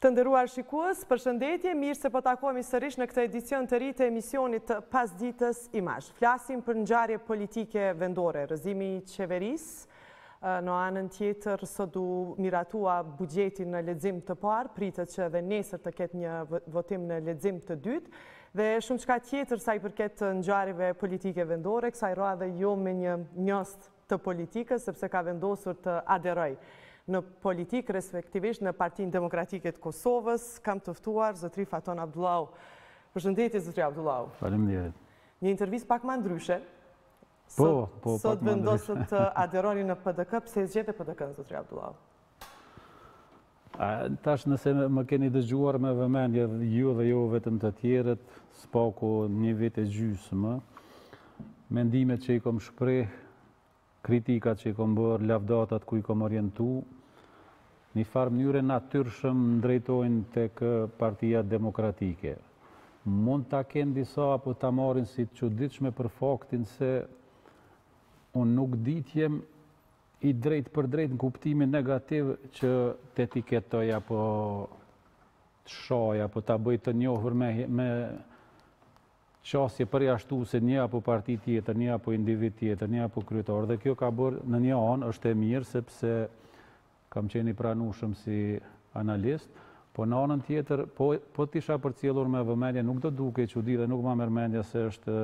Të nderuar shikuës, përshëndetje, mirë se po takohemi sërish në këtë edicion të ri të emisionit të pasdites Imazh. Flasim për ngjarje politike vendore, rëzimi i qeverisë, Në anën tjetër, sot u miratua buxheti në lexim të parë, pritet që edhe nesër të ketë një votim në lexim të dytë, dhe shumë çka tjetër sa i përket ngjarjeve politike vendore, kësaj radhe jo me një njohës të politikës, sepse ka vendosur të aderojë në politikë, respektivisht në Partinë Demokratike të Kosovës. Kam të ftuar zotri Faton Abdullahu. Përshëndetje zotri Abdullahu. Faleminderit. Një intervistë pak ma ndryshe, Po, po, Sot vendosët të aderoni në PDK, pse e zgjodhët PDK-në zotri Abdullahu? Tash nëse më keni dëgjuar me vëmendje ju dhe jo vetëm të tjerët, së paku një vit e gjysmë, mendimet që i kom shpreh, kritikat që i kom bërë, lavdatat ku i kom orientu, Një farë mënyre natyrshëm më drejtojnë tek Partia Demokratike. Mund ta kenë disa apo ta marrin si të çuditshme për faktin se unë nuk di të jem i drejtpërdrejtë në kuptimin negativ që t'etiketoj apo të shaj apo ta bëj të njohur me qasje përjashtuese një apo parti tjetër, një apo individ tjetër, një apo kryetar. Dhe kjo ka bërë në një anë është e mirë sepse Kam qenë i pranueshëm si analist, po në anën tjetër, po po të isha përcjellur me vëmendje nuk do dukej çudi dhe nuk ma merr mendja se është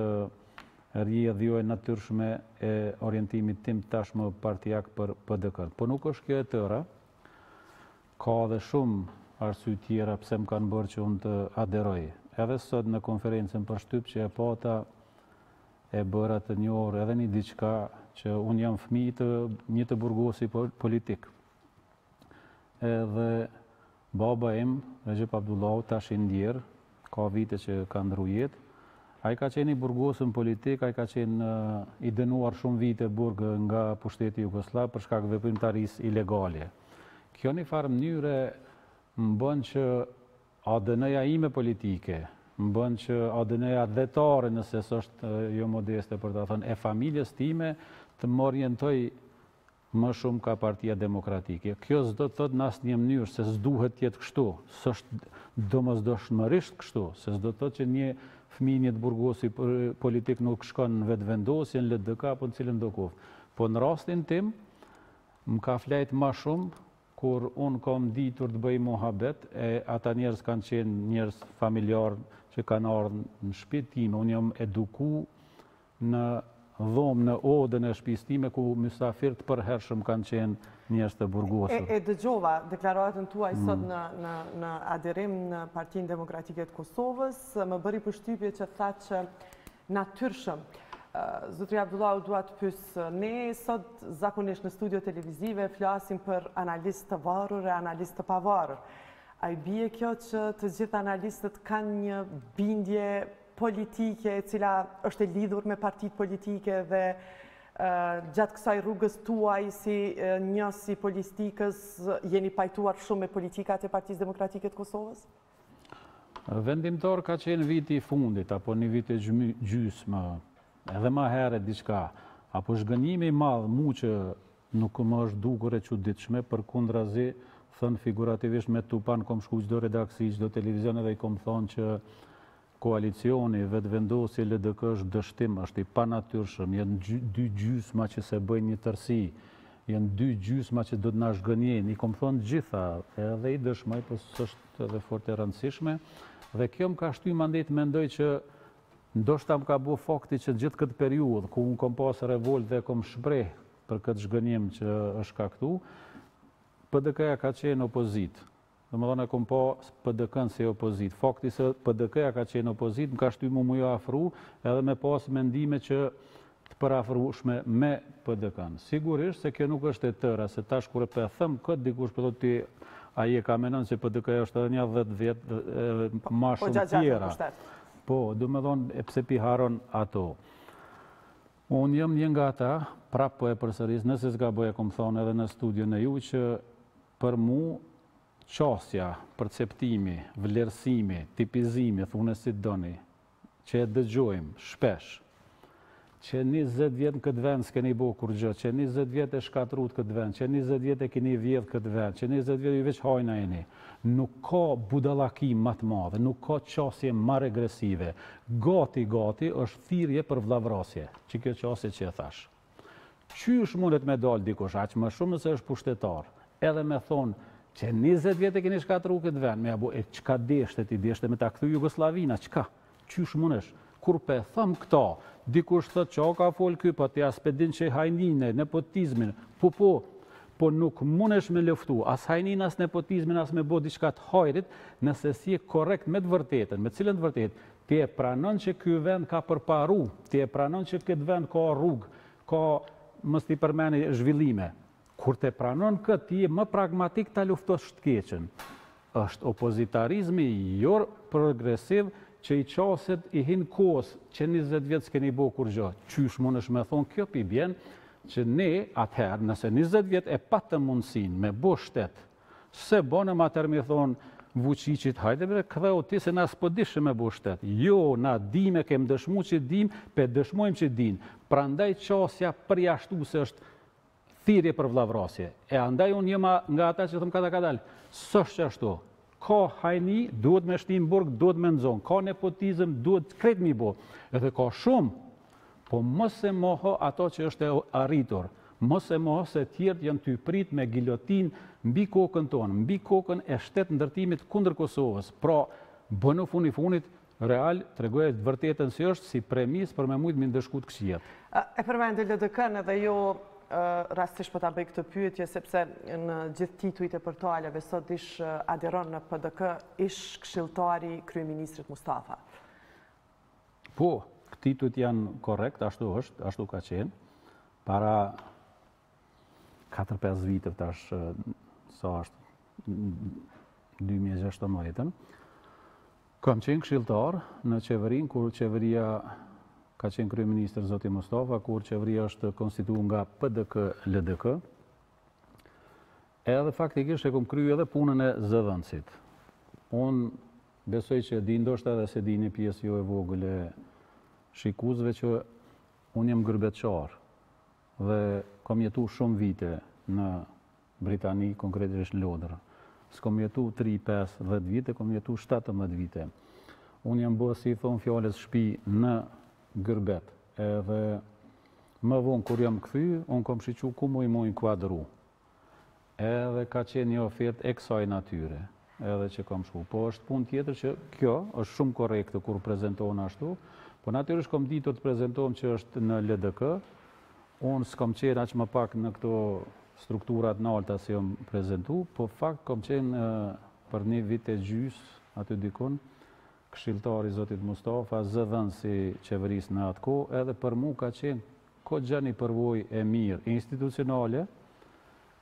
rrjedhojë e natyrshme e orientimit tim tashmë partiak për PDK-në. Po nuk është kjo e tëra, ka dhe shumë arsye tjera pse më kanë bërë që unë të aderoj. Edhe sot në konferencën për shtyp që e pata E bëra të njohur edhe një diçka që unë jam fëmijë i një të burgosuri politik. Edhe baba im, Rexhep Abdullahu, tash i ndjerë, ka vite që ka ndru jetë, ai ka qenë i burgosur politik, ai ka qenë i dënuar shumë vite burg nga pushteti jugosllav për shkak veprimtarisë ilegale. Kjo një farë mënyre më bën që ADN-ja ime politike, më bën që ADN-ja atdhetare, nëse s'është jo modeste për ta thënë, e familjes time, të më orientojë ma shumë kah Partia Demokratike. Kjo s'do të thotë në asnjë mënyrë se s'duhet të jetë kështu, s'është domosdoshmërisht kështu, se s'do të thotë që një fëmijë një të burgosuri politik nuk shkon në Vetëvendosje, në LDK apo në cilëndo qoftë. Po në rastin tim, më ka flejt ma shumë Kur unë kom ditur të bëj muhabet, e ata njerëz kanë qenë njerëz familjarë që kanë ardh në shpi time, unë jam eduku në dhomë, në odën e shpisë time, ku mysafirë të përhershëm kanë qenë njerëz të burgosur. E dëgjova deklaratën tuaj sot në në në aderim në Partinë Demokratike të Kosovës, më bëri përshtypje që thatë që Natyrshëm. Zotri Abdullahu, dua të pyes, ne sot zakonisht në studio televizive flasim për analistë të varur e analistë të pavarur. A i bie kjo që të gjithë analistët kanë një bindje politike e cila është e lidhur me partitë politike dhe gjatë kësaj rrugës tuaj si njohës i politikës jeni pajtuar shumë me politikat e Partisë Demokratike të Kosovës? Vendimtor ka qenë viti i fundit, apo një vit e gjysmë, edhe ma heret diçka, apo zhgënjimi i madh mu që nuk më është dukur e çuditshme, përkundrazi, thënë figurativisht me tupan, kom shku çdo redaksi, çdo televizion edhe i kom thonë që Koalicioni Vetëvendosje LDK është dështim, është i panatyrshëm, janë dy gjysma që s'e bëjnë një tërësi, janë dy gjysma që do të na zhgënjejnë, i kom thonë të gjitha, edhe i dëshmoj, po s'është edhe fort e rëndësishme, dhe kjo më ka shty mandej të mendoj që ndoshta më ka bo fakti që gjithë këtë periudhë, ku unë kom pas revolt dhe kom shpreh për këtë zhgënjim që është shkaktu, PDK-ja ka qenë opozitë, Domethënë e kom pa PDK-në si opozitë. Fakti se PDK-ja ka qenë opozitë më ka shty mu me ju afru edhe me pas mendime që të përafrueshme me PDK-në. Sigurisht se kjo nuk është e tëra, se tash kur pe them këtë dikush po thotë ti a je ka harron që PDK-ja është edhe nja dhjetë vjet edhe ma shumë tjera. Po, domethënë e pse p'i harron ato. Unë jam një nga ata, prap po e përsëris, nëse s'gaboj e kom thonë edhe në studion e ju që Për mu, qasja, përceptimi, vlerësimi, tipizimi, thune si doni, që e dëgjojmë, shpesh, Qe njëzet vjet në këtë vend s'keni bo kurrgjë, qe njëzet vjet e shkatrrutë këtë vend, qe njëzet vjet e keni vjedh këtë vend, qe njëzet vjet ju veq hajna jeni. Nuk ka budallaki ma të madhe, nuk ka qasje ma regresive. Gati gati është thirrje për vllavrasje, që kjo qasje që e thashë. Qysh mundet me dalë dikush aq më shumë nëse është pushtetar, edhe me thonë që 20 vjet e keni shkatrru këtë vend, me ja bu, e çka deshte ti, deshte me ta kthy Jugosllavinë, a çka? Qysh mundesh? Kur pe thom këta, dikush thot çka ka fol ky, po ti as pe din që hajnin e nepotizmin. Po po, po nuk mundesh me luftu as hajnin as nepotizmin as me bo diçka të hajrit, nëse s'je korrekt me të vërtetën, me cilën të vërtetë, Ti e pranon që ky vend ka përparu, ti e pranon që këtë vend ka rrugë, ka, mos t'i përmeni, zhvillime. Kur ti e pranon këtë, ti je më pragmatik ta luftosh të keqen. Është opozitarizmi jo progresiv që i qaset i hin kohës, që njëzet vjet s'keni bo kurgjo. Qysh munesh me thonë kjo po i bjen që ne atëherë, nëse njëzet vjet e patëm mundësinë me bo shtet, S'e bonëm atëherë m'i thonë Vuçiqit hajde bre kthehu ti se na s'po dishëm me bo shtet. Jo, na dimë, e kemi dëshmu që dimë, po e dëshmojmë që dimë. Prandaj qasja përjashtuse është thirrje për vllavrasje. E andaj unë jam nga ata që thom kadal kadal. S'osht qashtu. Ka hajni, duhet me shti n'burg, duhet me nxon. Ka nepotizëm, duhet krejt m'i bo. Edhe ka shumë, Po mos e moho atë që është e arritur, mos e moho se tjerët janë tu prit me gilotinë mbi kokën tonë, mbi kokën e shtetndërtimit kundër Kosovës. Pra, bonu fundi i fundit real, tregoje të vërtetën si është, si premisë për me mujtë m'i ndëshku të këqijet. E përmende LDK-në dhe jo rastisht po ta bëj këtë pyetje sepse në gjithë titujt e portaleve sot ish aderon në PDK ish-këshilltari i kryeministrit Mustafa. Po, titujt janë korrekt, ashtu është, ashtu ka qenë. Para 4-5 viteve tash, sa është, 2016-ën, kam qenë këshilltar në qeverinë, kur qeveria ka qenë kryeministër Zoti Mustafa, kur qeveria është konstitu nga PDK, LDK, edhe faktikisht e kom kryu edhe punën e zëdhënësit. Unë Besoj që e di, ndoshta edhe s'e di një pjesë jo e vogël e shikuesve që unë jam gurbetçar dhe kam jetu shumë vite në Britani, konkretisht në Londër. S'kam jetu 3, 5, 10 vite, kam jetu 17 vite. Unë jam bë si i thonë fjalës shpi në gurbet. Edhe më vonë kur jam kthy, unë kam shiqu ku muj m'u inkuadru. Edhe ka qenë një ofertë e kësaj natyre, edhe që kam shku. Po është punë tjetër që kjo është shumë korrekte kur prezentohen ashtu, po natyrisht kam ditur të prezentohem që është në LDK, unë s'kam qenë aq më pak në këto strukturat nalta s'e jam prezentu, po fakt kam qenë për një vit e gjys aty dikun, këshilltar i Zotit Mustafa, zëdhënës i qeverisë në atë kohë, edhe për mu ka qenë Koxha ni përvojë e mirë institucionale,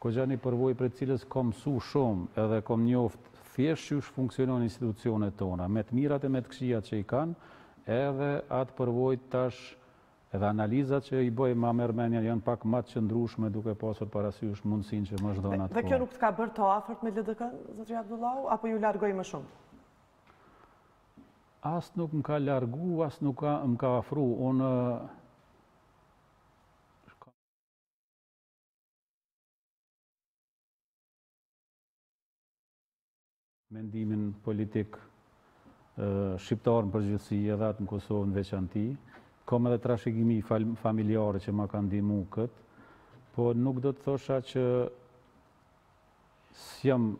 koxha ni përvojë prej së cilës kom msu shumë edhe kom njoft thjesht qysh funksionojnë institucionet tona, me të mirat e me të këqijat që i kanë, edhe atë përvojë tash edhe analizat që i bëj ma merr menja janë pak ma të qëndrueshme duke pasur parasysh mundësinë që m'u dha n'atë kohë. Dhe kjo nuk të ka bërë të afërt me LDK-në, zotëri Abdullahu, apo ju largoi më shumë? As nuk më ka largu as nuk më ka afru unë. Mendimin politik shqiptar në përgjithësi edhe atë në Kosovë në veçanti. Kom edhe trashëgimi familjare që ma ka ndihmu këtë, po nuk do të thosha që s'jam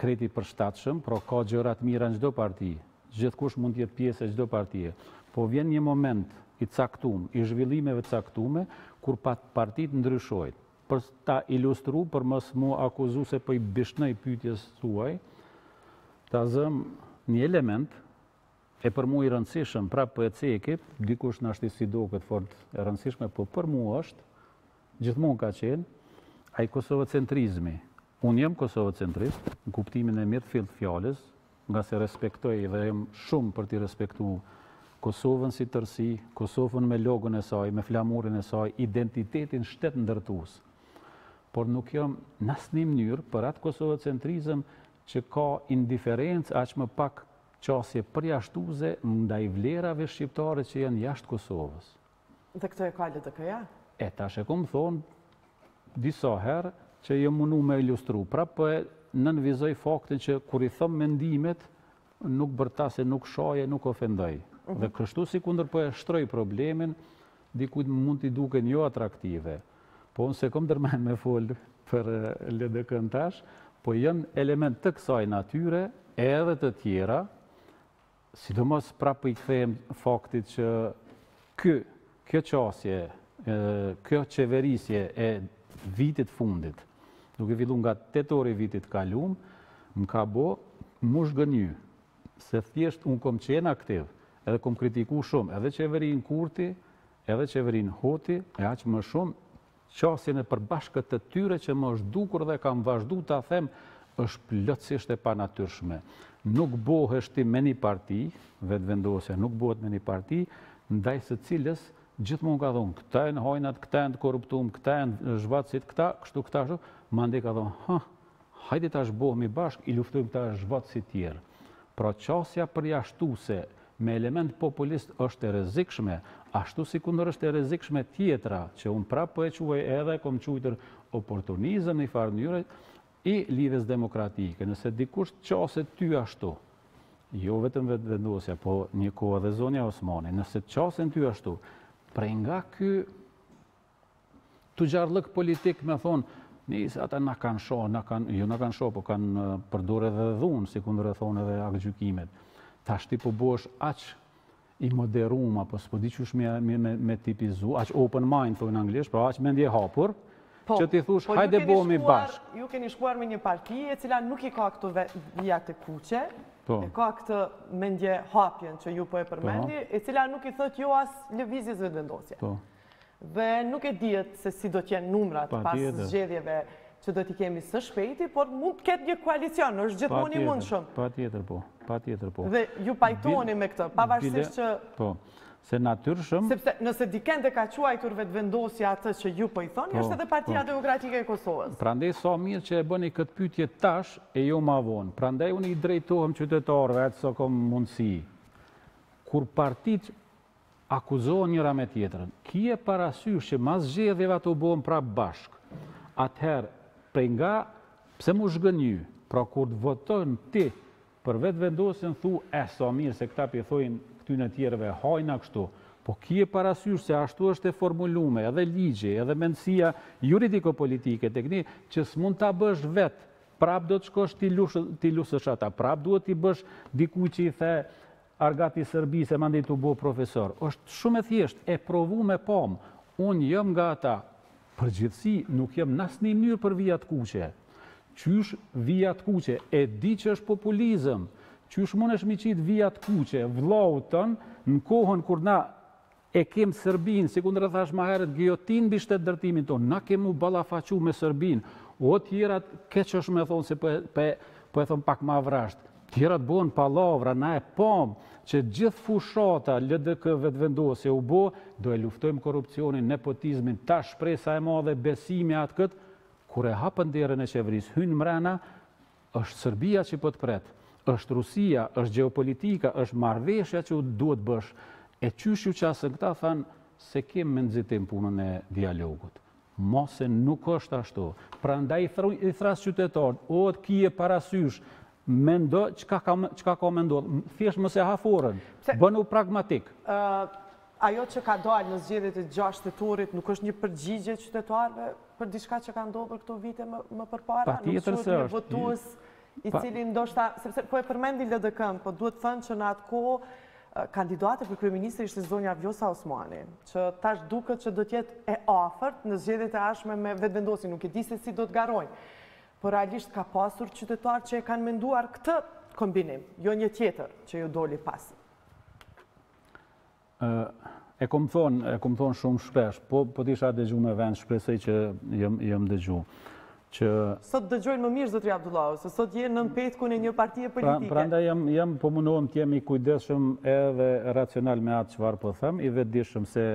krejt i përshtatshëm, pra ka gjëra të mira në çdo parti, gjithkush mund të jetë pjesë e çdo partie, po vjen një moment i caktum, i zhvillimeve të caktume, kur partitë ndryshojnë. Për ta ilustru, për mos mu akuzu se po i bishtnoj pytjes tuaj, ta zëmë një element që për mu i rëndësishëm, prapë po e ceki, dikujt ndoshta s'i doket fort e rëndësishme, po për mu është, gjithmonë ka qenë, ai kosovocentrizmi, Unë jam kosovocentrist në kuptimin e mirëfilltë të fjalës, ngase respektoj dhe jam shumë për t'i respektu Kosovën si tërësi, Kosovën me logon e saj, me flamurin e saj, identitetin shtetndërtues. Por nuk jam në asnjë mënyrë për atë kosovocentrizëm që ka indiferencë aq më pak qasje përjashtuese ndaj vlerave shqiptare që janë jashtë Kosovës. Dhe këtë e ka LDK-ja. E tash e kom thonë disa herë që jam munu me ilustru. Prapë po e nënvizoj faktin që kur i thom mendimet, nuk bërtas, nuk shaj, nuk ofendoj. Mhm. Dhe kështu sikundër po e shtroj problemin, dikujt mund t'i duken jo atraktive. Po unë s'e kom ndërmend me folë për LDK-në tash, po janë elemente të kësaj natyre edhe të tjera, Sidomos prapë po i kthehem faktit që ky, kjo qasje, kjo qeverisje e vitit të fundit, duke fillu nga tetori i vitit të kalum, më ka bo m'u zhgënjy, se thjesht unë kom qenë aktiv, edhe kom kritiku shumë, edhe qeverinë Kurti, edhe qeverinë Hoti, e aq më shumë Qasjen e përbashkët të tyre që më është dukur dhe kam vazhdu ta them është plotësisht e panatyrshme. Nuk bohesh ti me ni parti, Vetëvendosja nuk bohet me ni parti, ndaj së cilës gjithmonë ka thonë këta janë hajnat, këta janë të korruptum, këta janë zhvatësit, këta kështu, këta ashtu, mandej ka thonë, hëh, Hajde tash bohemi bashkë i luftojmë këta zhvatësit tjerë. Pra qasja përjashtuse me element populist është e rrezikshme, ashtu sikundër është e rrezikshme tjetra që unë prapë po e quaj edhe e kom quajtur oportunizëm në një farë mënyre i Lidhjes Demokratike. Nëse dikush të qaset ty ashtu, jo vetëm Vetëvendosja, po një kohë edhe Zonja Osmani, nëse të qasen ty ashtu, prej nga ky Tuxharllëk politik me thonë, Nisma, ata na kanë sho, na kanë, jo na kanë sho, po kanë përdor edhe dhunë, sikundër e thonë edhe aktgjykimet. Tash ti po bosh aq i moderum, apo s'po di qysh me, me, me, me tipizu, aq open mind, thojnë anglisht, pra aq mendje hapur, po, që t'i thush, po, hajde bojmë bashkë. Ju keni shkuar me një parti e cila nuk i ka këto vijat e kuqe, po. e ka këtë mendje hapjen që ju po e përmendni, po. e cila nuk i thotë jo as Lëvizjes Vetëvendosje. Po. Dhe nuk dihet se si do të jenë numrat pas zgjedhjeve që do t'i kemi së shpejti, por mund të ketë një koalicion, është gjithmonë i mundshëm. Patjetër po, patjetër po. Dhe ju pajtoheni me këtë, pavarësisht që... Po, se natyrshëm... Sepse nëse dikënd e ka quajtur Vetëvendosja atë që ju po e thoni, po, është edhe partia po. demokratike e Kosovës. Prandaj sa mirë që e bëni këtë pytje tash e jo ma vonë. Prandaj unë i drejtohem qytetarëve, aq sa kom mundësi. Kur partitë akuzohen njëra me tjetrën. Kije parasysh që mas zgjedhjeve ato bohen prapë bashkë. Atëherë, prej nga, pse m'u zhgënjy? Pra kur voton ti për Vetëvendosjen thu, eh sa mirë se këta po i thojnë këtyne tjerëve hajna kështu. Po kije parasysh se ashtu është e formulume edhe ligji, edhe mendësia juridiko-politike tek ne, që s'mund ta bësh vetë, prapë do të shkosh t'i lusësh ata, prapë duhet t'i bësh dikujt që i the Argat i Serbisë e mandej t'u bo profesor. Është shumë e thjeshtë, e provume, e pamë. Unë jam nga ata. Përgjithësi, nuk jam n'asnjë mënyrë për vija t'kuqe. Qysh vija t'kuqe? E di që është populizëm. Qysh munesh m'i qitë vija t'kuqe vllaut tënd n'kohën kur na E kem Serbinë, sikundër e thashë ma herët, gijotinë mbi shtetndërtimin tonë. Na kemi m'u ballafaqu me Serbinë. T'tjerat, keq është me thonë se po e, po e, po e thom pak ma vrazhdë. Tjerat bohen pallavra, na e pamë që gjithë fushata LDK Vetëvendosje u bë, do e luftojmë korrupsionin, nepotizmin, tash shpresa e madhe, besimi atë këtë, kur e hapën derën e qeverisë, hynë mrena, Është Sërbia që po të pret, është Rusia, është gjeopolitika, është marrëveshja që duhet ta bësh, e qysh ju qasën këta, thanë se kemë me nxitu punën e dialogut. Po se nuk është ashtu. Prandaj i thras qytetarët, o kije parasysh, mendo çka ka, çka ka me ndodhë, thjesht mos e ha forën, bënu pragmatik. Ajo që ka dalë në zgjedhjet e 6 tetorit nuk është një përgjigje e qytetarëve? Për diçka që ka ndodhur këto vite më përpara, nuk është një votues i cili ndoshta, sepse po e përmendni LDK-në, po duhet thënë që në atë kohë kandidate për kryeministër ishte zonja Vjosa Osmani, që tash duket që do të jetë e afërt në zgjedhjet e ardhshme me Vetëvendosjen, nuk e di se si do të garojnë. Por realisht ka pasur qytetarë që e kanë menduar këtë kombinim, jo një tjetër që ju doli pas. E kom thonë, e kom thonë shumë shpesh, po, po të isha dëgju me vend, shpresoj që jam, jam dëgju. Që... Sot dëgjojnë më mirë, zotri Abdullahu, se sot je në petkun e një partie pra, politike. Prandaj jam, jam po mundohem të jem i kujdesshëm edhe racional me atë çfarë po them, i vetëdijshëm se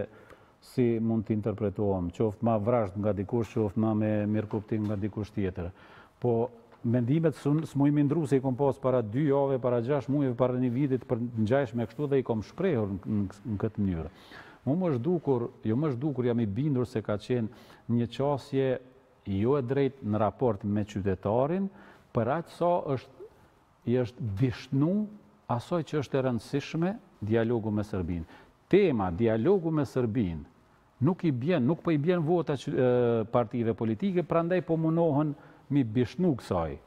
si mund të interpretohem, qoftë ma vrazhd nga dikush, qoftë ma me mirëkuptim nga dikush tjetër. Po mendimet sun s'muj mi ndru se i kom pas para dy jave, para gjashtë mujve, para një viti të përngjajshme kështu dhe i kom shprehur në këtë mënyrë. Mu më është dukur, jo më është dukur, jam i bindur se ka qenë një qasje jo e drejtë në raport me qytetarin, për aq sa është, i është bishtnu asaj që është e rëndësishme dialogu me Serbinë. Tema, dialogu me Serbinë Nuk i bjen, nuk po i bjen vota partive politike, prandaj po munohen mi bishtnu kësaj.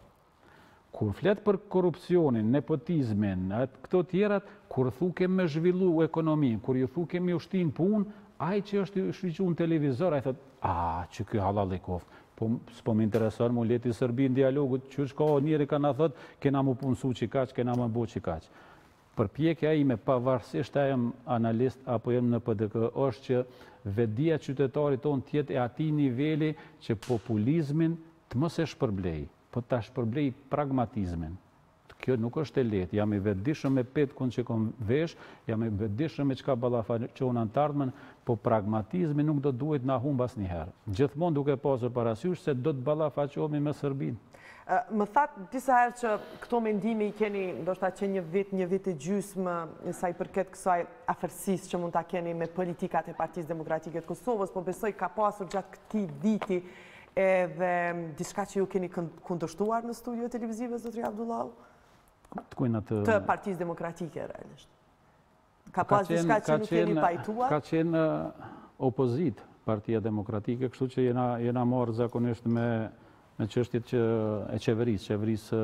Kur flet për korrupsionin, nepotizmin, këto tjerat, kur thu ke me zhvillu ekonomin, kur ju thu ke me ju shti n'punë, ai që është kyç në televizor, ai thotë, a, qe ky halal i koft, po s'po më intereson mu, le ti Serbinë, dialogut, qysh ka, o njeri ka na thotë, kena mu punësu qikaq, kena mu bo qikaq. Përpjekja ime, pavarësisht a jam analist apo jam në PDK, është që vetëdija e qytetarit tonë të jetë e atij niveli që populizmin të mos e shpërblejë, po ta shpërblejë pragmatizmin. Kjo nuk është e lehtë. Jam i vetëdijshëm me petkun që kom vesh, jam i vetëdijshëm me çka ballafaqohuna në të ardhmen, po pragmatizmi nuk do duhej të na humbë asnjëherë. Gjithmonë duke pasur parasysh se do të ballafaqohemi me Serbinë. Më thatë disa herë që këto mendime i keni ndoshta që një vit, një vit e gjysmë sa i përket kësaj afërsisë që mund ta keni me politikat e Partisë Demokratike të Kosovës, po besoj ka pasur gjatë këtij viti edhe diçka që ju keni kundërshtuar në studio televizive zotri Abdullahu? Të kujna? Të, të Partisë Demokratike realisht. Ka pas diçka që nuk jeni pajtuar? Ka qenë opozitë Partia Demokratike, kështu që jena marrë zakonisht me me çështjet e qeverisë, qeverisë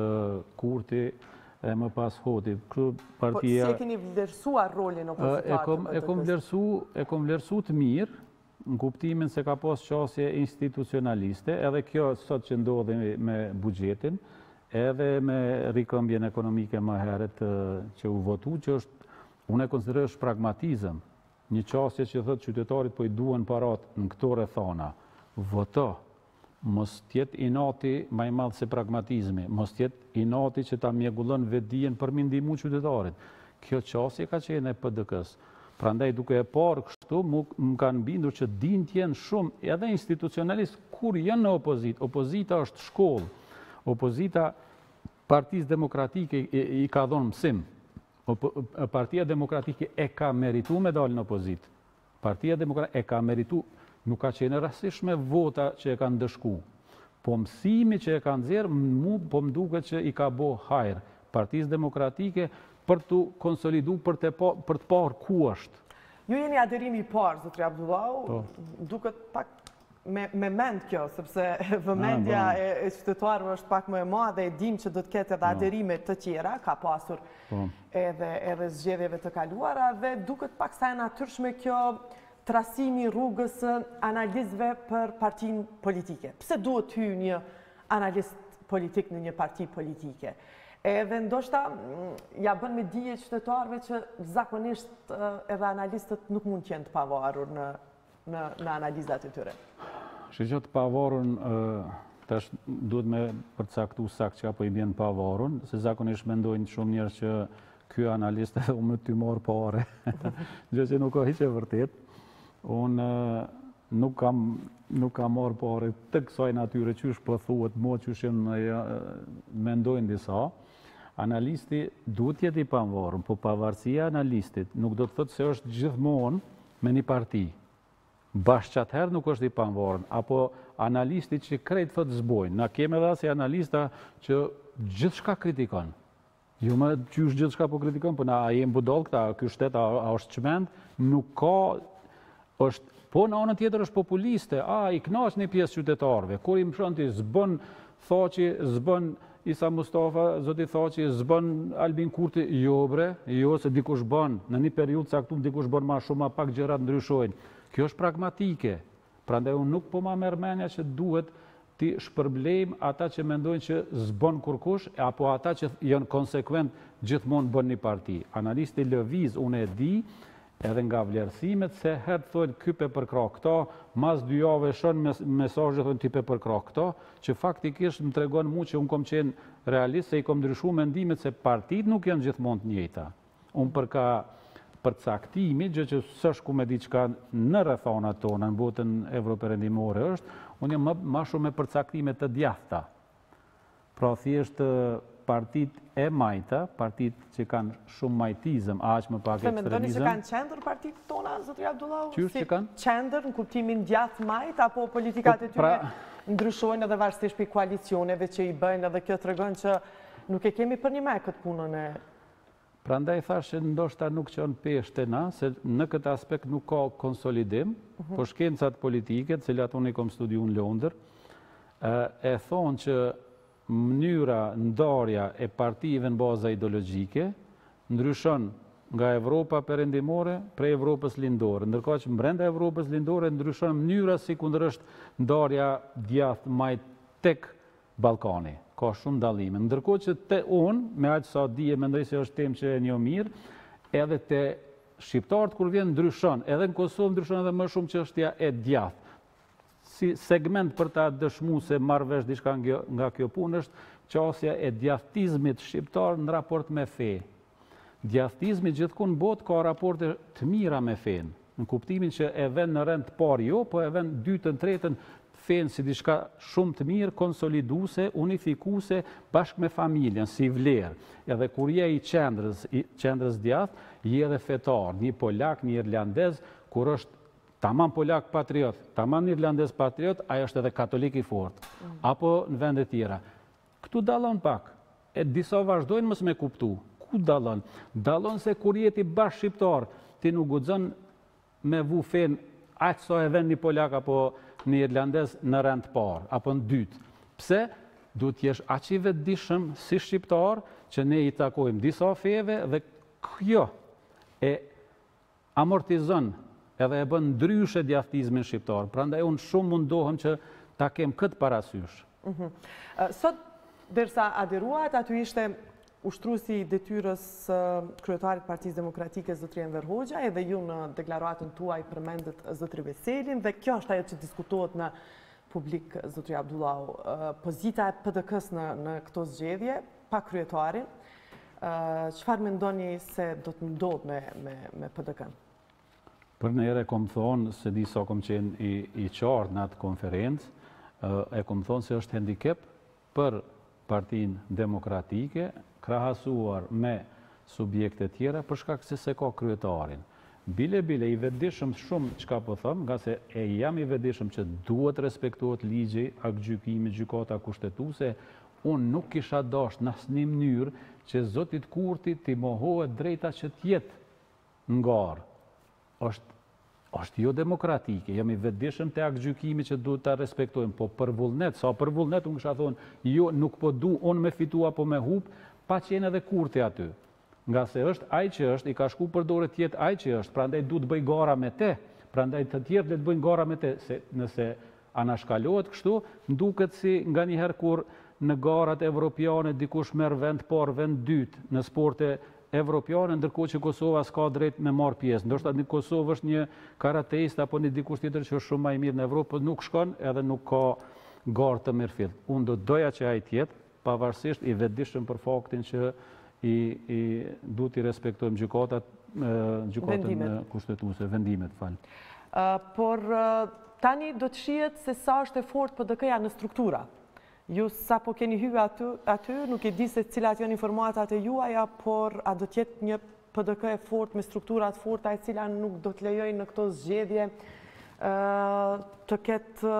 Kurti e më pas Hoti. Kështu po, partia... Po, si e keni vlerësuar rolin opozitar? E kom vlerësu të mirë, në kuptimin se ka pas qasje institucionaliste, edhe kjo sot që ndodhi me buxhetin, edhe me rikëmbjen ekonomike më herët që u votu, që është, unë e konsideroj është pragmatizëm, një qasje që thotë: qytetarit po i duhen parat në këto rrethana, voto, Mos të jetë inati ma i madh se pragmatizmi, mos të jetë inati që ta mjegullon vetëdijen për me i ndihmu qytetarit. Kjo qasje ka qenë e PDK-së. Prandaj duke e parë kështu, mu më kanë bindur që dinë të jenë shumë edhe institucionalistë kur janë në opozitë. Opozita është shkollë. Opozita Partisë Demokratike i ka dhonë mësim. Partia Demokratike e ka meritu me dalë në opozitë. Partia Demokratike e ka meritu, nuk ka qenë e rastishme vota që e kanë ndëshku, po mësimi që e ka nxjerr mu po më duket që i ka bo hajër Partisë Demokratike për t'u konsolidu për të pa, për të parë ku është. Ju jeni aderimi i parë, zotri Abdullahu, po. duket pak me me mend kjo, sepse vëmendja ah, e, e qytetarëve është pak më e madhe dhe e dim që do të ketë edhe po. aderime të tjera, ka pasur po. edhe edhe zgjedhjeve të kaluara dhe duket paksa e natyrshme kjo trasimi i rrugës së analistëve për partinë politike. Pse duhet të hyjë një analist politik në një parti politike? Edhe ndoshta mm, ia bën me dije qytetarëve që zakonisht edhe analistët nuk mund të jenë të pavarur në në analizat e tyre. Shiqo, të pavarun, tash duhet me përcaktu saktë çka po i bjen pavarun, se zakonisht mendojnë shumë njerëz që ky analist edhe u me marrë pare, gjë që nuk o hiç e vërtetë. Unë nuk kam nuk kam marrë pare të kësaj natyre qysh po thuhet, po mo qysh mendojnë disa. Analisti duhet të jetë i pavarun, po pavarësia e analistit nuk do të thotë se është gjithmonë me ni parti bash qatëherë nuk është i panvarun apo analisti që krejt thotë s'bojnë na kemi edhe asi analista që gjithçka kritikon jo more qysh gjithçka po kritikon po na a jem budallë këta ky shtet a, a është çmend nuk ka është Po në anën tjetër është populiste, a i knaq një pjesë qytetarëve, kur i mëshon ti s'bën Thaçi s'bën Isa Mustafa, zoti Thaçi s'bën Albin Kurti, jo bre, jo se dikush bën, në një periudhë të caktun dikush bën ma shumë, ma pak gjërat ndryshojnë. Kjo është pragmatike. Prandaj unë nuk po ma merr mendja që duhet t'i shpërblejmë ata që mendojnë që s'bën kurkush, apo ata që janë konsekuent gjithmonë bën një parti. Analisti lëviz, unë e di, Edhe nga vlerësimet se herë thonë ky p'e përkrah këta, mas dy jave çon mesazhe thonë ti p'e përkrah këta, që faktikisht më tregon mu që unë kom qenë realist se i kom ndryshu mendimet se partitë nuk janë gjithmonë të njëjta. Unë për ka përcaktimi, gjë që s'është kushedi çka në rrethanat tona, në botën evroperendimore është, unë jam më, më shumë me përcaktime të djathta. Pra thjesht partitë e majta, partit që kanë shumë majtizëm, a është më pak ekstremizëm... A mendoni që kanë qendër partitë tona, zotëri Abdullahu? Qysh që kanë? Qendër në kuptimin djathtë majtë, apo politikat e po, tyre pra- ndryshojnë edhe varësisht prej koalicioneve që i bëjnë edhe kjo tregon që nuk e kemi për një me këtë punën e... Prandaj thashë që ndoshta nuk çon peshë te na, se në këtë aspekt nuk ka konsolidim, por shkencat politike, të cilat unë i kam studiu në Londër, e thonë që mënyra, ndarja e partive në baza ideologjike, ndryshon nga Evropa perendimore prej Evropës lindore. Ndërkaq mbrenda Evropës lindore ndryshon mënyra sikundër është ndarja djathtë majtë tek Ballkani. Ka shumë dallime. Ndërkohë që te unë, me aq sa di e mendoj se është temë që e njoh mirë, edhe te shqiptarët kur vjen ndryshon, edhe në Kosovë ndryshon edhe më shumë çështja e djathtë. Si segment për ta dëshmu se marr vesh diçka nga kjo punë është qasja e djathtizmit shqiptar në raport me fe. Djathtizmi gjithkund n'botë ka raporte të mira me fenë, në kuptimin që e ven në rend të parë jo, po e ven t'dytën, tretën fenë si diçka shumë të mirë, konsoliduese, unifikuese bashkë me familjen si vlerë. Edhe kur je i qendrës, i qendrës djathtë, je edhe fetar, një polak, një irlandez, kur është tamam polak patriot, tamam irlandez patriot, ai është edhe katolik i fortë. Mm. Apo në vendet tjera. Këtu dallon pak, e disa vazhdojnë mos me kuptu. Ku dallon? Dallon se kur je ti bash shqiptar, ti nuk guxon me vu fenë aq sa e ven një polak apo një irlandez në rend të parë apo në të dytë. Pse? Duhet të jesh aq i vetëdijshëm si shqiptar që ne i takojmë disa feve dhe kjo e amortizon edhe e bën ndryshe djathtizmin shqiptar, prandaj unë shumë mundohem që ta kem këtë parasysh. Sot, derisa aderuat aty ishte ushtruesi i detyrës së kryetarit të Partisë Demokratike zotri Enver Hoxha, edhe ju në deklaratën tuaj përmendët zotri Veselin dhe kjo është ajo që diskutohet në publik zotri Abdullahu. Pozita e PDK-së në, në këto zgjedhje pa kryetarin, çfarë mendoni se do të ndodhë me, me, me PDK-në? Përnjëherë kom thonë, s'e di sa kom qenë i, i qartë në atë konferencë, e kom thonë se është hendikep për Partinë Demokratike, krahasuar me subjekte tjera, për shkak se s'e ka kryetarin. Bile, bile, i vetëdijshëm shumë çka po thom, ngase e jam i vetëdijshëm që duhet t'respektohet ligji, aktgjykimi, Gjykata Kushtetuese, Unë nuk kisha dashtë n'asnjë mënyrë që zotit Kurti t'i mohohet drejta që të jetë n'garë. Është është jodemokratike, jam i vetëdijshëm te aktgjykimit që duhet ta respektojmë, po për vullnet, sa për vullnet unë kisha thonë, jo, nuk po du unë me fitu apo me hup, pa qenë edhe Kurti aty. Ngase është ai që është, i ka shku për dore të jetë ai që është, prandaj du të bëj gara me te, prandaj të tjerë le të bëjnë gara me te, se nëse anashkalohet kështu, m'duket si nganjëherë kur në garat evropiane dikush merr vend t'parë, vend t'dytë në sporte evropiane, ndërkohë që Kosova s'ka drejt me marrë pjesë. Ndoshta në Kosovë është një karateist apo ni dikush tjetër që është shumë ma i mirë në Evropë, nuk shkon edhe nuk ka garë të mirëfilltë. Unë do doja që ai të jetë, pavarësisht i vetëdijshëm për faktin që i i duhet t'i respektojmë gjykatat gjykatën kushtetuese vendimet fal. Por tani do të shihet se sa është e fortë PDK-ja në struktura. Ju sapo keni hy aty, aty, nuk e di se cilat janë informatat e juaja, por a do të jetë një PDK e fortë, me struktura të forta e cila nuk do të lejojë në këto zgjedhje të ketë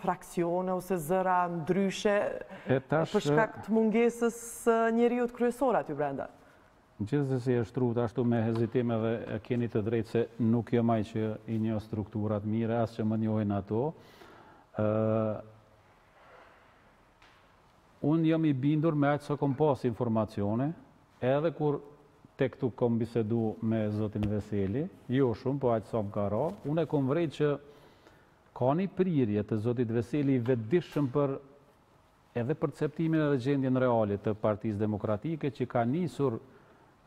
fraksione ose zëra ndryshe për shkak të mungesës s'njeriut kryesor aty brenda. Gjithsesi e shtrut ashtu me hezitim edhe e keni të drejtë se nuk jom aj që i njoh strukturat mirë as që më njohin ato. Unë jam i bindur me aq sa kom pas informacione, edhe kur tek-tuk kom bisedu me zotin Veseli, jo shumë, po aq sa më ka ra, unë e kom vrejt që ka ni prirje të zotit Veseli i vetëdishëm për edhe përceptimin edhe gjendjen reale të Partisë Demokratike që ka nisur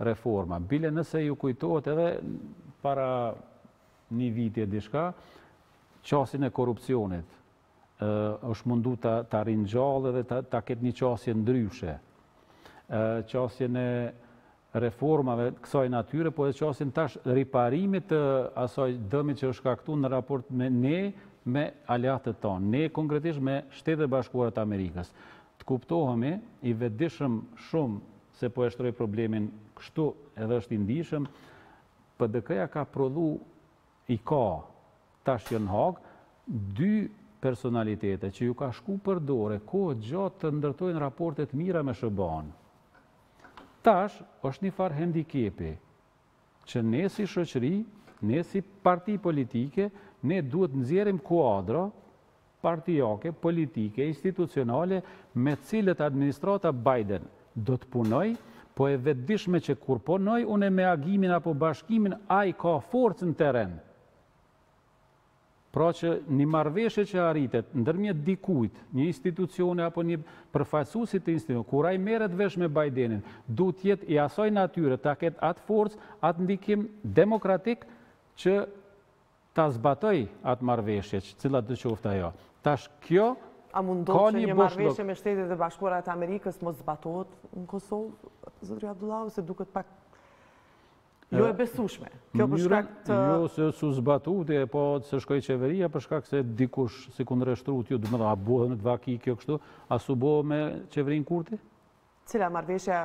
reforma. Bile nëse ju kujtohet edhe para një viti e diçka, qasjen e korrupsionit, është mundu ta ta ringjallë dhe ta ta ketë një qasje ndryshe. Ë qasjen e reformave të kësaj natyre, po edhe qasjen tash riparimit të asaj dëmit që është shkaktu në raport me ne me aleatët tanë, ne konkretisht me Shtetet e Bashkuara të Amerikës. Të kuptohemi, i vetëdijshëm shumë se po e shtroj problemin kështu edhe është i ndijshëm, PDK-ja ka prodhu I ka tash jon në Hagë, dy personalitete që ju ka shku për dore kohë t'gjatë të ndërtojnë raporte të mira me SHBA-në. Tash është një farë hendikepi që ne si shoqëri, ne si parti politike, ne duhet t'nxjerrim kuadro partiake, politike, institucionale me të cilët administrata Biden do të punojë, po e vetëdijshme që kur punoj une me agimin apo bashkimin, ai ka forcë në teren. Pra që një marrëveshje që arritet, ndërmjet dikujt, një institucioni apo një përfaqësuesi të institucionit, kur ai merret vesh me Bidenin, duhet të jetë i asoj natyre, ta ketë atë forcë, atë ndikim demokratik që ta zbatojë atë marrëveshje, cilado qoftë ajo. Tash kjo ka një boshllëk. A mund ndodhë që një marrëveshje me Shtetet e Bashkuara të Amerikës mos zbatohet në Kosovë, zotëri Abdullahu, se duket pak jo e besueshme. Kjo për shkak të Jo se s'u zbatuti, po se shkoi qeveria për shkak se dikush s'iu nënshtrua atyre, domethënë a bohet vaki kjo kështu, a s'u bë me qeverinë Kurti? Cila marrëveshja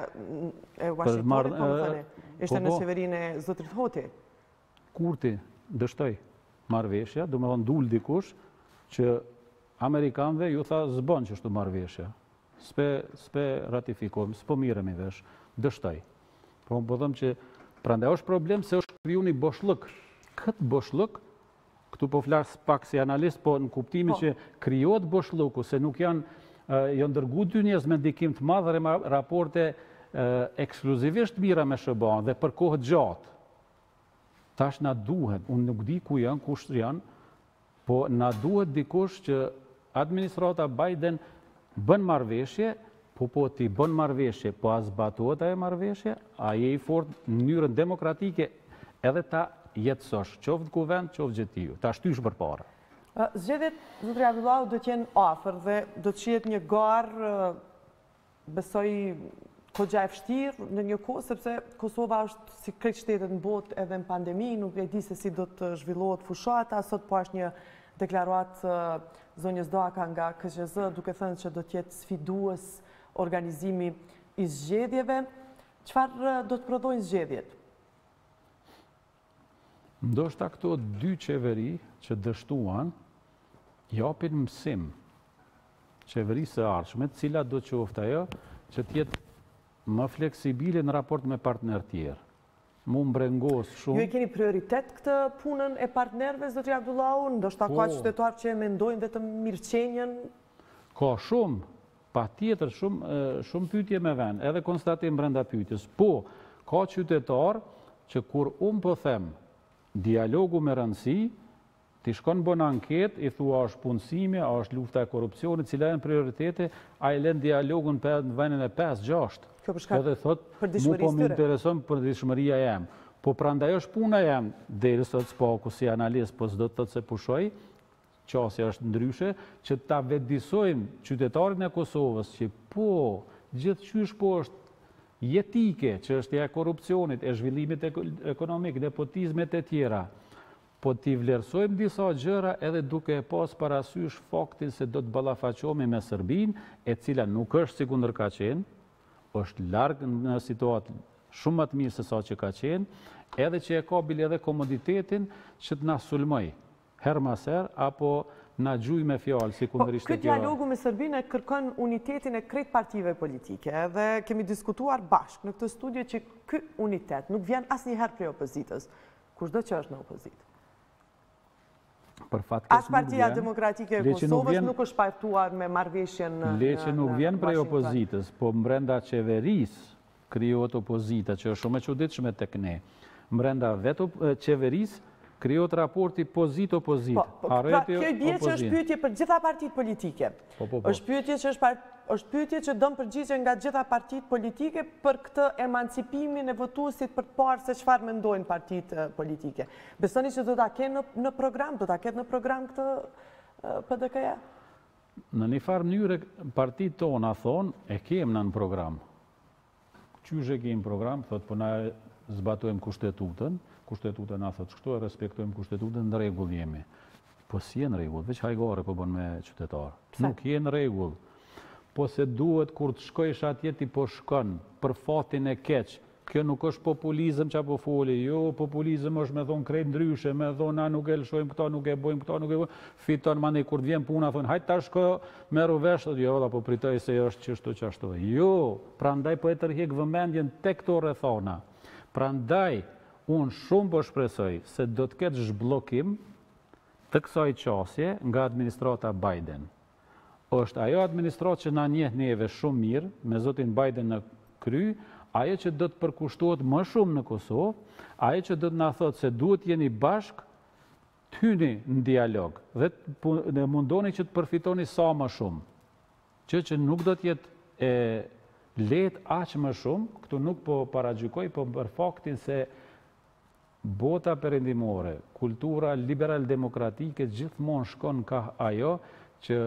e Washingtonit, po më fal, ishte po, në po. qeverinë e zotit Hoti? Kurti dështoi marrëveshja, domethënë dul dikush që amerikanëve u tha s'bën kështu marrëveshja. S'pe s'pe ratifikojmë, s'po merremi vesh. Dështoi. Po unë po them që prandaj është problem se është kriju një boshllëk. Këtë boshllëk këtu po flas pak si analist, po në kuptimin po. që krijohet boshllëku se nuk janë janë dërgu dy njerëz me ndikim të madh dhe raporte ekskluzivisht të mira me SHBA-në dhe për kohë të gjatë. Tash na duhet, unë nuk di ku janë, kush janë, po na duhet dikush që administrata Biden bën marrëveshje, po po ti bën marrëveshje, po a zbatohet ajo marrëveshje, a je i fort në mënyrën demokratike edhe ta jetësosh, qoftë n'kuvend, qoftë gjetiu, ta shtysh përpara. Zgjedhjet, zotëri Abdullahu, do të jenë afër dhe do të zhvillohet një garë Besoj goxha e vështirë në një kohë, sepse Kosova është si krejt shtetet në botë edhe në pandemi, nuk e di se si do të zhvillohet fushata, sot pashë një deklaratë të zonjës Daka nga KQZ, duke thënë që do të jetë sfidues organizimi i zgjedhjeve. Çfarë do të prodhojnë zgjedhjet? Ndoshta këto dy qeveri që dështuan japin mësim qeverisë së ardhshme, cilado qoftë ajo që të jetë më fleksibile në raport me partnerë tjerë. Mu m'brengos shumë. Ju e keni prioritet këtë punën e partnerëve, zotëri Abdullahu? Ndoshta ka po. qytetarë që e mendojnë vetëm mirëqenien? Ka shumë Patjetër, shumë, shumë pyetje me vend, edhe konstatim brenda pyetjes. Po, ka qytetarë që kur unë po them dialogu me rëndësi, ti shkon bën anketë, i thua a është punësimi, a është lufta e korrupsionit, cilat janë prioritete, ai e len dialogun në vendin e 5, 6. Kjo për Edhe thot, mu po më intereson përditshmëria jeme. Po prandaj është puna jem, derisa sot s'paku si analist, po s'do të thot se pushoj, Qasja është ndryshe, që ta vetëdijsojmë qytetarin e Kosovës që po, gjithqysh po është jetike, çështja e korrupsionit, e zhvillimit ekonomik, nepotizmet e tjera, po t'i vlerësojmë disa gjëra edhe duke e pas parasysh faktin se do të ballafaqohemi me Serbinë, e cila nuk është sikundër ka qenë, është larg në situatë shumë ma të mirë sesa që ka qenë, edhe që e ka bile edhe komoditetin që të na sulmojë. Herë mas herë apo na gjuajë me fjalë sikundër ishte kjo. Po ky dialogu me Serbinë e kërkon unitetin e krejt partive politike dhe kemi diskutuar bashkë në këtë studio që ky unitet nuk vjen asnjëherë prej opozitës. Kushdo që është në opozitë. Për fat keq As Partia Demokratike e Kosovës nuk është pajtuar me marrëveshjen në Washington. Le që nuk vjen prej opozitës, po brenda qeverisë krijohet opozita, që është shumë e çuditshme tek ne. Brenda vetë qeverisë krijohet raporti pozitë-opozitë. Po, po, pra kjo i bie që është pyetje për gjitha partitë politike. Po, po, po. Është pyetje që është është pyetje që don përgjigje nga gjitha partitë politike për këtë emancipimin e votuesit për të parë se çfarë mendojnë partitë politike. Besoni që do ta ketë në program, do ta ketë në program këtë PDK-ja? Në një farë mënyre partitë tona thonë e kemë na në program. Qysh e kemë program, thotë po na zbatojmë kushtetutën, kushtetuta na thotë kështu e respektojmë kushtetutën, në rregull jemi. Po si je në rregull, veç hajgare po bën me qytetarë. Nuk je në rregull. Po se duhet kur të shkosh atje ti po shkon për fatin e keq, Kjo nuk është populizëm ça po foli, jo, populizëm është me thonë krejt ndryshe, me thonë na nuk e lëshojmë këta, nuk e bëjmë këta, nuk e bëjmë, fiton mani kur të vjen puna, thonë hajt tash shko, merru vesh, thotë jo, a po pritoj se është qështu qashtu. Jo, prandaj po e tërheq vëmendjen te këto rrethana. Prandaj, unë shumë po shpresoj se do të ketë zhbllokim të kësaj qasje nga administrata Biden. Është ajo administratë që na njeh neve shumë mirë, me zotin Biden në krye, ajo që do të përkushtohet më shumë në Kosovë, ajo që do të na thotë se duhet të jeni bashkë, të hyni në dialog dhe të mundoni që të përfitoni sa më shumë. Që që nuk do të jetë e lehtë, aq më shumë, këtu nuk po paragjykoj, po për faktin se Bota perëndimore, kultura liberaldemokratike gjithmonë shkon kah ajo që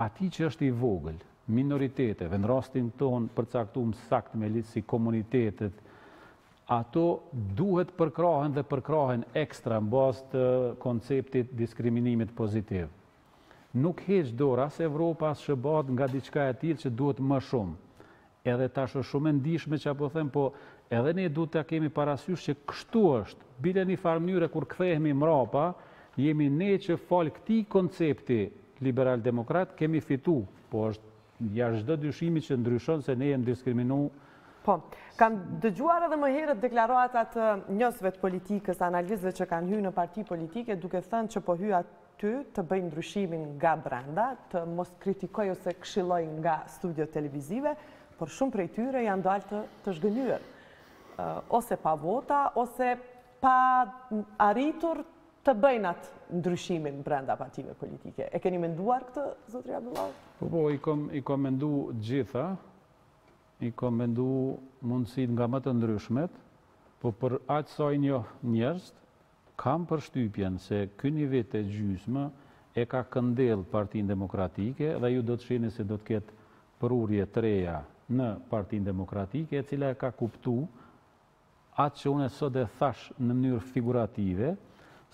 atij që është i vogël, minoriteteve, në rastin tonë përcaktuar saktë me ligj si komunitetet, ato duhet përkrahen dhe përkrahen ekstra në bazë të konceptit diskriminimit pozitiv. Nuk heq dorë as Evropa as SHBA-të nga diçka e tillë që duhet më shumë. Edhe tash është shumë e ndjeshme çka po them, po edhe ne duhet ta kemi parasysh që kështu është, bile një farë mënyre kur kthehemi mrapa, jemi ne që falë këtij koncepti liberal-demokrat kemi fitu, po është jashtë çdo dyshimi që ndryshon se ne jemi diskriminu Po, kam dëgjuar edhe më herët deklaratat njohësve të politikës, analistëve që kanë hy në parti politike, duke thënë që po hyj a ty të bëj ndryshimin nga brenda, të mos kritikoj ose këshilloj nga studiot televizive, por shumë prej tyre janë dalë të, të zhgënjyer. ose pa vota, ose pa arritur të bëjnë atë ndryshimin brenda partive politike. E keni menduar këtë, Zotri Abdullah? Po, po, i kom, i kom mendu gjitha, i kom mendu mundësit nga më të ndryshmet, po për aq sa i njoh njerëzit, Kam përshtypjen se ky një vit e gjysmë e ka këndellë Partinë Demokratike dhe ju do të shihni se do të ketë prurje të reja në Partinë Demokratike, e cila e ka kuptu atë që unë sot e thash në mënyrë figurative,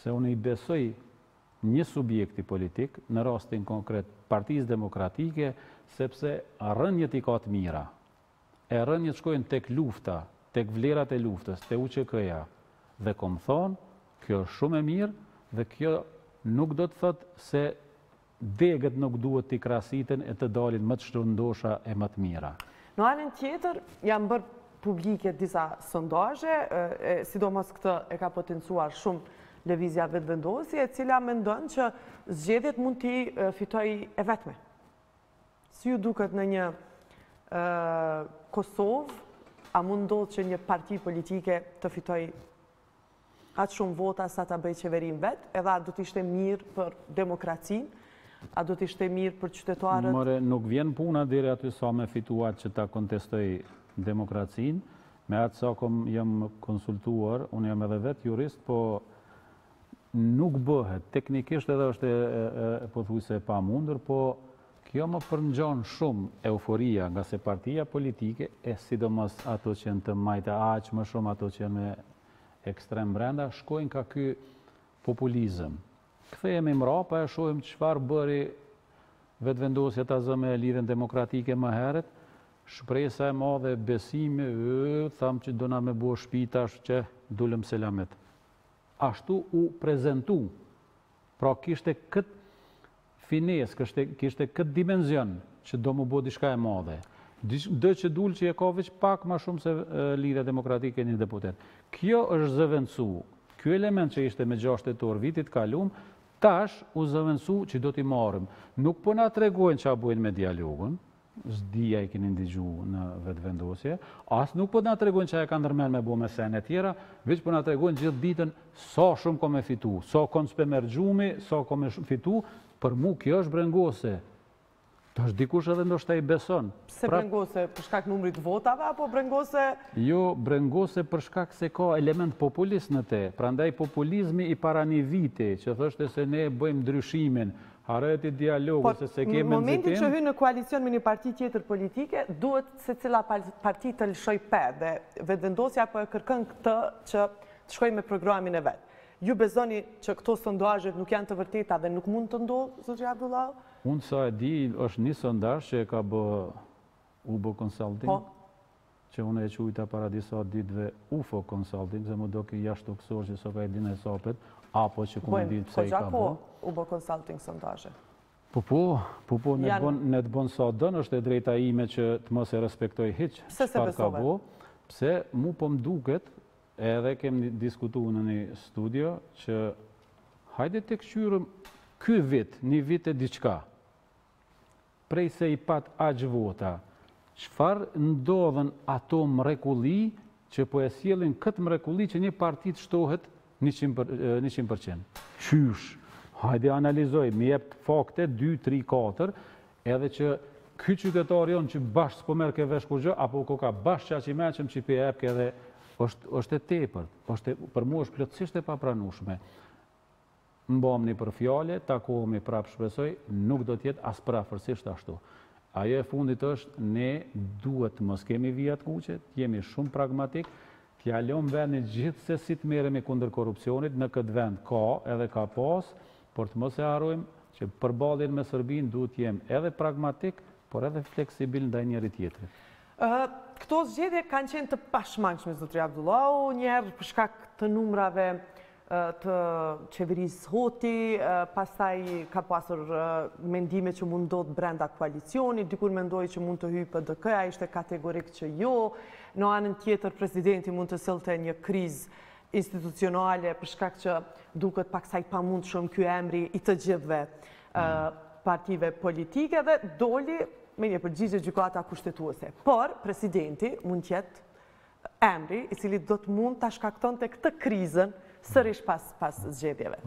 se unë i besoj një subjekti politik, në rastin konkret Partisë Demokratike, sepse rrënjët i ka të mira. E rrënjët shkojnë tek lufta, tek vlerat e luftës, te UÇK-ja. Dhe kom thonë, kjo është shumë e mirë dhe kjo nuk do të thotë se degët nuk duhet t'i krasiten e të dalin më të shëndosha e më të mira. Në anën tjetër, janë bërë publike disa sondazhe, e sidomos këtë e ka potencuar shumë Lëvizja Vetëvendosje, e cila mendon që zgjedhjet mund t'i fitoj e vetme. Si ju duket në një Kosovë, a mund ndodhë që një parti politike të fitoj aq shumë vota sa ta bëjë qeverinë vetë, edhe a do t'ishte mirë për demokracinë, a do t'ishte mirë për qytetarët? More, nuk vjen puna deri aty sa me fitu aq që ta kontestoj demokracinë, me atë sa kom jam konsultuar, unë jam edhe vetë jurist, po nuk bëhet, teknikisht edhe është pothuajse e pamundur, po kjo më përngjan shumë eufori, ngase partitë politike, e sidomos ato që janë të majta, aq më shumë ato që janë me ekstrem brenda, shkojnë kah ky populizëm. Kthehemi mrapa e shohim çfarë bëri vetëvendosja ta zë me Lidhjen Demokratike më herët, shpresa e madhe, besimi, ë, thamë që do na me bua shpi tash që dolëm selamet. ashtu u prezentu, pra kishte këtë finesë, kishte këtë dimenzion që do m'u bo diçka e madhe. Do që dul që e ka veç pak ma shumë se Lidhja Demokratike një deputet. Kjo është zëvendësu, ky element që ishte me 6 tetor vitit të kalum, tash u zëvendësu që do t'i marrëm. Nuk po na tregojnë çka bojnë me dialogun, S'di a e keni ndigju në Vetëvendosje, as nuk po na tregojnë çka e ka ndërmend me bo me sene tjera, veç po na tregojnë gjithë ditën sa shumë kom me fitu, sa kon s'pe merr gjumi, sa kom me fitu, për mu kjo është brengose. Tash dikush edhe ndoshta i beson. Pse brengose, për shkak numrit të votave, apo brengose... Jo, brengose për shkak se ka element populist në te, prandaj populizmi i para një viti, që thoshte se ne bëjmë ndryshimin, Harroje ti dialogun se s'e kemi nxitim. Po në momentin që hyn në koalicion me një parti tjetër politike, duhet secila parti të lëshoj pe dhe Vetëvendosja po e kërkon këtë që të shkojë me programin e vet. Ju besoni që këto sondazhet nuk janë të vërteta dhe nuk mund të ndodhë, Zotri Abdullahu? Unë sa e di, është një sondazh që e ka bë UBO Consulting. Po. që unë e quajta para disa ditëve UFO Consulting, se më doki jashtë tokësor që s'e ka idenë e sapet, apo që ku me ditë pse i ka bo. Po gjë ka UBO Consulting sondazhe? Po po, po po, le të le të bon sa don është e drejta ime që të mos e respektoj hiç, çfarë ka bo, pse mu po më duket, edhe kem diskutu në një studio, që hajde të këqyrëm ky vit, një vit e diçka, Prej se i pat aq vota. Çfarë ndodhën ato mrekulli që po e sjellin kët mrekulli që një parti të shtohet njëqind për qind. Qysh? Hajde analizojmë, më jep fakte dy, tri, katër, edhe që ky qytetar jonë që bash s'po merrke vesh kurrgjë, apo koka bash që aq i mençëm që po i jepke, edhe, është e tepërt, për mua është plotësisht e papranueshme. Mbamni për fjale, takohemi prapë shpresoj, nuk do të jetë as përafërsisht ashtu. Ajo e fundit është ne duhet të mos kemi vija të kuqe, të jemi shumë pragmatik, t'ia lomë vendit gjithsesi të merremi kundër korrupsionit, në këtë vend ka edhe ka pas, por të mos e harrojmë që përballjen me Serbinë duhet të jemi edhe pragmatik, por edhe fleksibil ndaj njëri-tjetrit. Këto zgjedhje kanë qenë të pashmangshme zotri Abdullahu, njëherë për shkak të numrave të qeverisë Hoti, pastaj ka pasur mendime që mund të ndodhë brenda koalicionit, dikur mendoj që mund të hyjë PDK-ja, ishte kategorik që jo, në anën tjetër presidenti mund të sillte një krizë institucionale, për shkak që duket paksa i pamundshëm ky emri i të gjithve partive politike, dhe doli me një përgjigje Gjykata Kushtetuese. Por, presidenti mund të jetë emri i cili do të mund ta shkaktonte këtë krizën sërish pas zgjedhjeve?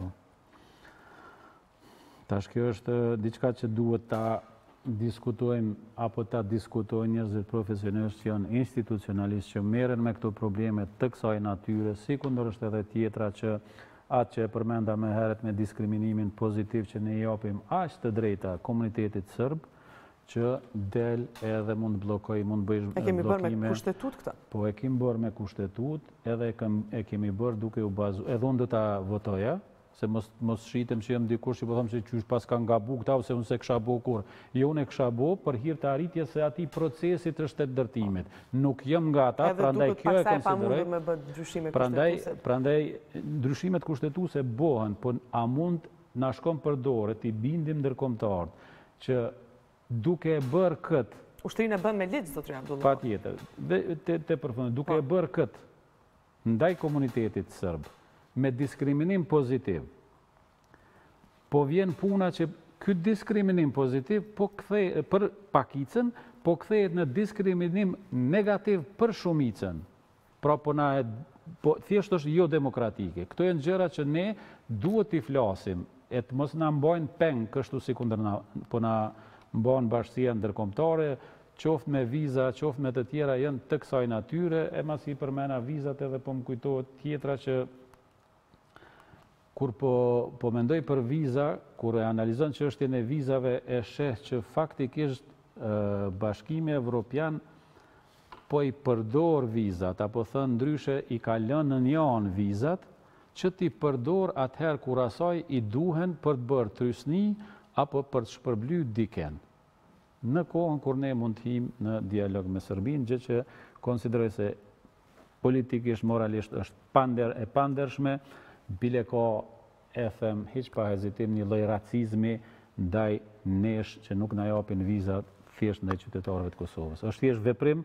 Tash kjo është diçka që duhet ta diskutojmë apo ta diskutojnë njerëzit profesionistë që janë institucionalistë që merren me këto probleme të kësaj natyre, sikundër është edhe tjetra që atë që e përmenda më herët me diskriminimin pozitiv që ne japim aq të drejta komunitetit sërb, që del edhe mund të bllokoj, mund të bëjë bllokime. E kemi bërë me kushtetutë këtë? Po, e kemi bërë me kushtetutë, edhe e kemi bërë duke u bazu. Edhe unë do ta votoja, se mos shitem që jam dikush që po thom se qysh paskan me bo këta, ose unë s'e kisha bo kurrë. Jo, unë e kisha bo për hir të arritjes së atij procesit të shtetndërtimit. Nuk jam nga ata, prandaj kjo e konsideroj. Prandaj, ndryshimet kushtetuese bohen, po a mund Na shkon për dore t'i bindim ndërkombëtarët që duke e bërë këtë. Ushtrinë e bëmë me ligj, zotëri Abdullahu. Patjetër. Dhe të përfundoj, duke e bërë këtë ndaj komunitetit sërb, me diskriminim pozitiv, po vjen puna që ky diskriminim pozitiv për pakicën, po kthehet në diskriminim negativ për shumicën. Pra po na e po thjesht është jodemokratike. Këto janë gjëra që ne duhet t'i flasim e të mos na mbajnë peng kështu sikundër na po na mban bashkësia ndërkombëtare, qoftë me viza, qoftë me të tjera janë të kësaj natyre, e masi i përmena vizat edhe po më kujtohet tjetra që Kur po po mendoj për viza, kur e analizon çështjen e vizave e sheh që faktikisht Bashkimi Evropian po i përdor vizat, apo thënë ndryshe i ka lënë në një anë vizat, që t'i përdor atëherë kur asaj i duhen për të bërë trysni apo për të shpërbly diken. Në kohën kur ne mund të hymë në dialog me Serbinë, gjë që konsideroj se Politikisht, moralisht është pander e pandershme, bile ka, e them hiç pa hezitim, një lloj racizmi ndaj nesh që nuk na japin viza thjesht ndaj qytetarëve të Kosovës. Është thjesht veprim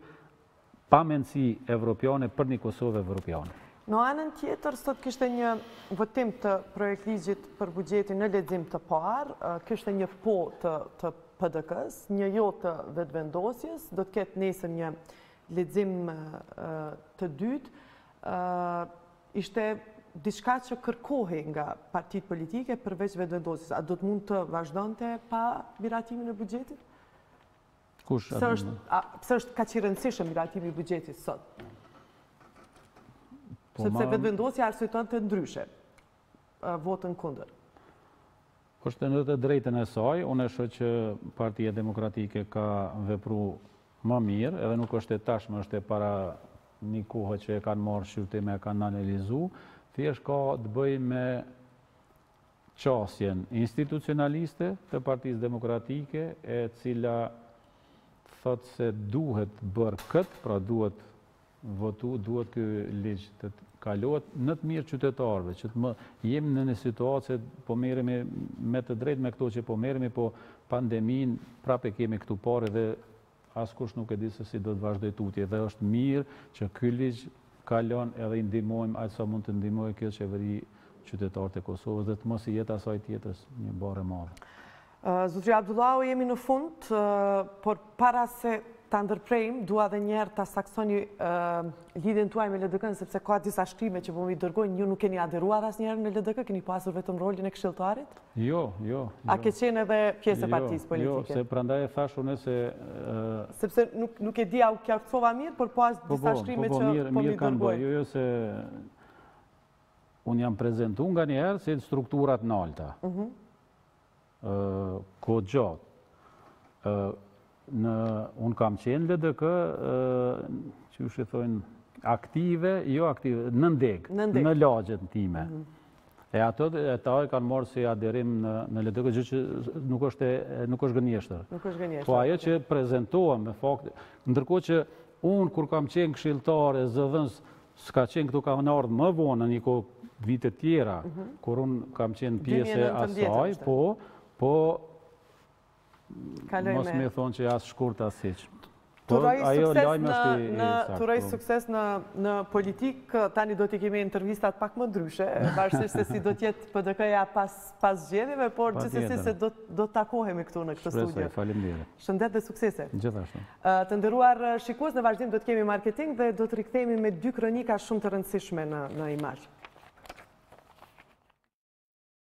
pa mendësi evropiane për një Kosovë evropiane. Në anën tjetër, sot kishte një votim të projektligjit për buxhetin në lexim të parë, kishte një po të PDK-s, një jo të Vetëvendosjes, do të ketë nesër një lexim të dytë, ishte diçka që kërkohej nga partitë politike përveç Vetëvendosjes. A do të mund të vazhdonte pa miratimin e buxhetit? Kush? Pse është, pse është kaq i rëndësishëm miratimi i buxhetit sot? Po Sepse ma... Vetëvendosja arsyetonte ndryshe votën kundër. Është në të drejtën e saj, unë e shoh që Partia Demokratike ka vepru më mirë, edhe nuk është e tashme, është e para një kohe që e kanë marrë në shqyrtim, e kanë analizu, thjesht ka të bëjë me qasjen institucionaliste të Partisë Demokratike, e cila thotë se duhet bërë këtë, pra duhet votu duhet ky ligj të kalohet në të mirë qytetarëve, që tash jemi në një situatë që po merremi me të drejtë me këto që po merremi, po pandeminë prapë e kemi këtu pari dhe askush nuk e di se si do të vazhdojë tutje dhe është mirë që ky ligj kalon edhe i ndihmojmë aq sa mund të ndihmojë kjo qeveri qytetarët e Kosovës dhe të mos i jetë asaj tjetrës një barrë e madhe. Zotri Abdullahu, jemi në fund, por para se ta ndërprejmë, dua edhe njëherë ta saksoni lidhjen tuaj me LDK-në, sepse ka disa shkrime që po m'i dërgojnë, ju nuk keni aderuar asnjëherë në LDK, keni pasur vetëm rolin e këshilltarit? Jo, jo. A jo. ke qenë edhe pjesë e jo, partisë jo, politike? Jo, se prandaj e thashë nëse... Sepse nuk e di a u qartësova mirë, por pas po, disa po, shkrime që po m'i dërgojnë. Mirë kanë bërë, jo, jo, se... Unë jam prezentu nganjëherë si strukturat e nalta. Mhm. Kohë gjatë. Në, unë kam qenë LDK, qysh i thojnë, aktive, jo aktive, në nëndegë, në lagjen time. Mhm. E ata e, ata e kanë marrë si aderim në LDK, gjë që nuk është gënjeshtër. Nuk është gënjeshtër. Po ajo që prezentohem me fakt, ndërkohë që unë kur kam qenë këshilltar e zëdhënës S'ka qenë këtu kanë ardhë më vonë, në një kohë vitet e tjera, mhm. kur unë kam qenë pjesë e asaj, po, po, mos me thonë që as shkurt as hiç. Po, t'uroj sukses në politikë, tani do t'i kemi intervistat pak më ndryshe, varësisht se si do t'jetë PDK-ja pas zgjedhjeve, por gjithsesi se do t'takohemi këtu në këtë studio. Shpresoj, faleminderit. Shëndet dhe suksese. Gjithashtu. Të nderuar shikues, në vazhdim do të kemi marketing dhe do të rikthehemi me dy kronika shumë të rëndësishme në Imazh.